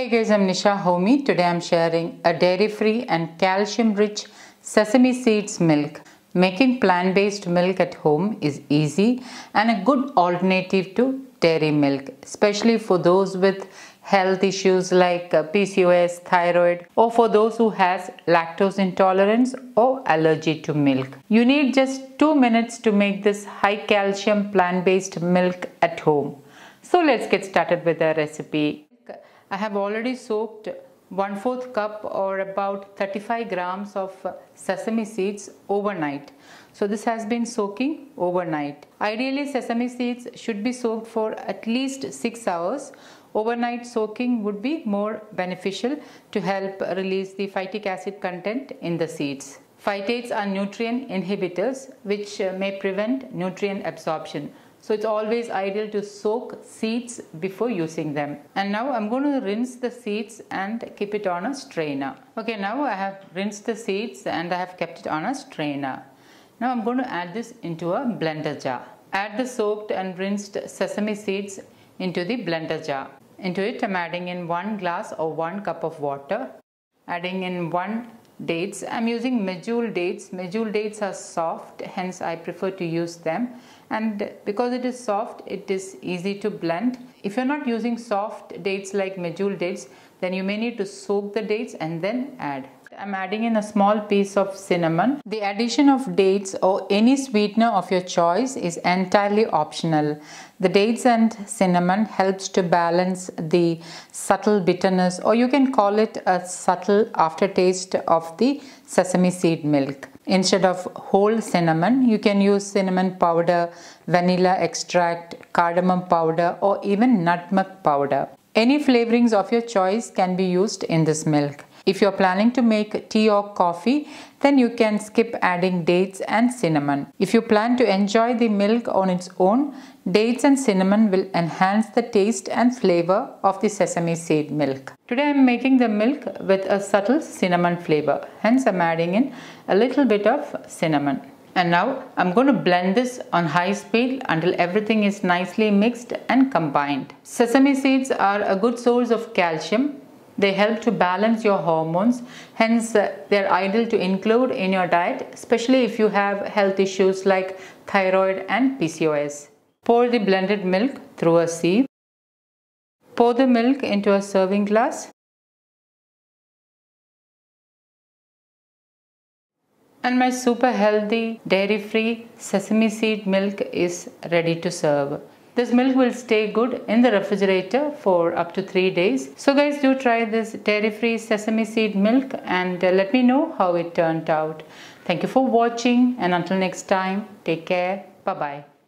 Hey guys, I'm Nisa Homey. Today I'm sharing a dairy-free and calcium-rich sesame seeds milk. Making plant-based milk at home is easy and a good alternative to dairy milk, especially for those with health issues like uh, PCOS, thyroid, or for those who has lactose intolerance or allergy to milk. You need just 2 minutes to make this high calcium plant-based milk at home. So let's get started with the recipe. I have already soaked 1 4th cup or about 35 grams of sesame seeds overnight. So this has been soaking overnight. Ideally sesame seeds should be soaked for at least 6 hours. Overnight soaking would be more beneficial to help release the phytic acid content in the seeds. Phytates are nutrient inhibitors which may prevent nutrient absorption. So it's always ideal to soak seeds before using them. And now I'm going to rinse the seeds and keep it on a strainer. Okay, now I have rinsed the seeds and I have kept it on a strainer. Now I'm going to add this into a blender jar. Add the soaked and rinsed sesame seeds into the blender jar. Into it I'm adding in 1 glass or 1 cup of water. Adding in 1 dates. I'm using medjool dates. Medjool dates are soft, hence I prefer to use them. And because it is soft, it is easy to blend. If you're not using soft dates like medjool dates, then you may need to soak the dates and then add. I'm adding in a small piece of cinnamon. The addition of dates or any sweetener of your choice is entirely optional. The dates and cinnamon helps to balance the subtle bitterness or you can call it a subtle aftertaste of the sesame seed milk. Instead of whole cinnamon, you can use cinnamon powder, vanilla extract, cardamom powder or even nutmeg powder. Any flavorings of your choice can be used in this milk. If you're planning to make tea or coffee, then you can skip adding dates and cinnamon. If you plan to enjoy the milk on its own, dates and cinnamon will enhance the taste and flavor of the sesame seed milk. Today I'm making the milk with a subtle cinnamon flavor. Hence I'm adding in a little bit of cinnamon. And now I'm going to blend this on high speed until everything is nicely mixed and combined. Sesame seeds are a good source of calcium they help to balance your hormones, hence, uh, they're ideal to include in your diet, especially if you have health issues like thyroid and PCOS. Pour the blended milk through a sieve. Pour the milk into a serving glass. And my super healthy dairy free sesame seed milk is ready to serve. This milk will stay good in the refrigerator for up to 3 days. So guys do try this dairy free sesame seed milk and uh, let me know how it turned out. Thank you for watching and until next time take care. Bye bye.